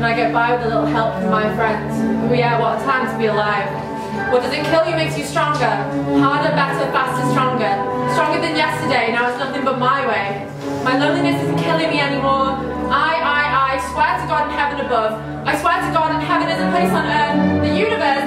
And I get by with a little help from my friends. Oh yeah, what a time to be alive. What doesn't kill you makes you stronger. Harder, better, faster, stronger. Stronger than yesterday, now it's nothing but my way. My loneliness isn't killing me anymore. I, I, I swear to God in heaven above. I swear to God in heaven is a place on earth. The universe